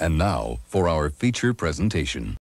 And now for our feature presentation.